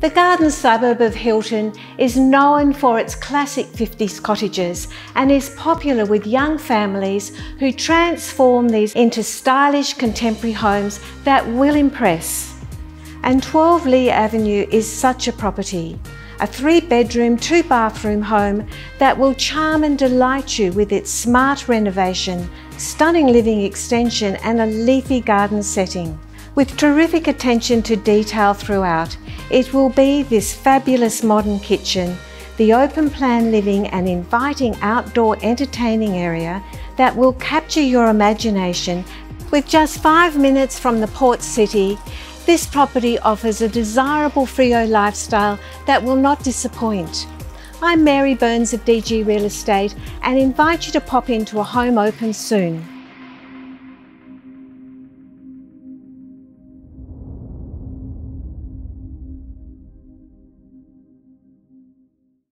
The garden suburb of Hilton is known for its classic 50s cottages and is popular with young families who transform these into stylish contemporary homes that will impress. And 12 Lee Avenue is such a property. A three bedroom, two bathroom home that will charm and delight you with its smart renovation, stunning living extension and a leafy garden setting. With terrific attention to detail throughout, it will be this fabulous modern kitchen, the open plan living and inviting outdoor entertaining area that will capture your imagination. With just five minutes from the port city, this property offers a desirable Freo lifestyle that will not disappoint. I'm Mary Burns of DG Real Estate and invite you to pop into a home open soon.